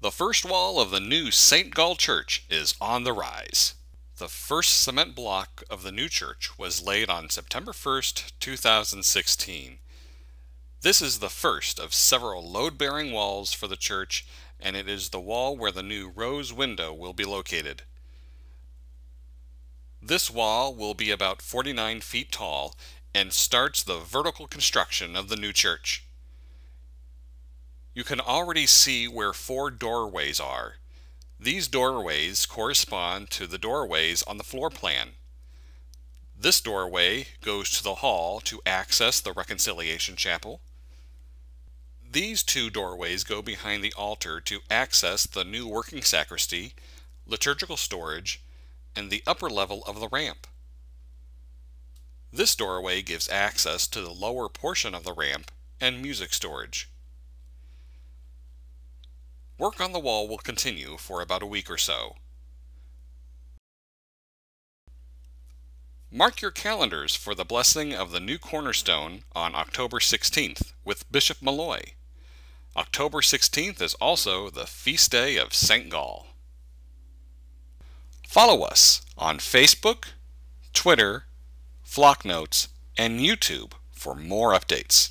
The first wall of the new St. Gall Church is on the rise. The first cement block of the new church was laid on September 1st, 2016. This is the first of several load-bearing walls for the church and it is the wall where the new rose window will be located. This wall will be about 49 feet tall and starts the vertical construction of the new church. You can already see where four doorways are. These doorways correspond to the doorways on the floor plan. This doorway goes to the hall to access the Reconciliation Chapel. These two doorways go behind the altar to access the new working sacristy, liturgical storage, and the upper level of the ramp. This doorway gives access to the lower portion of the ramp and music storage. Work on the wall will continue for about a week or so. Mark your calendars for the blessing of the new cornerstone on October 16th with Bishop Malloy. October 16th is also the feast day of St. Gall. Follow us on Facebook, Twitter, Flocknotes, and YouTube for more updates.